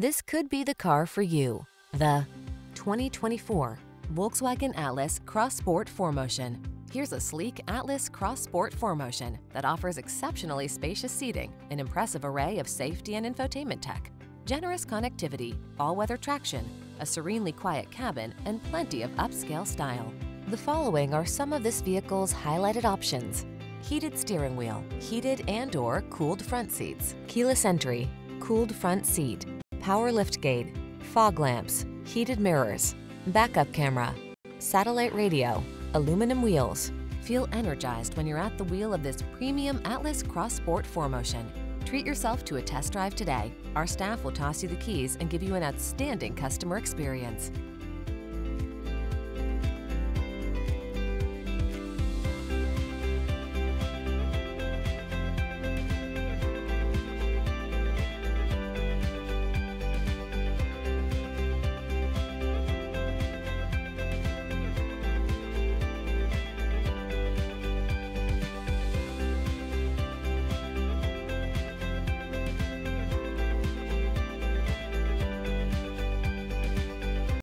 This could be the car for you. The 2024 Volkswagen Atlas Cross Sport 4Motion. Here's a sleek Atlas Cross Sport 4Motion that offers exceptionally spacious seating, an impressive array of safety and infotainment tech, generous connectivity, all-weather traction, a serenely quiet cabin, and plenty of upscale style. The following are some of this vehicle's highlighted options. Heated steering wheel, heated and or cooled front seats, keyless entry, cooled front seat, power liftgate, fog lamps, heated mirrors, backup camera, satellite radio, aluminum wheels. Feel energized when you're at the wheel of this premium Atlas Cross Sport 4Motion. Treat yourself to a test drive today. Our staff will toss you the keys and give you an outstanding customer experience.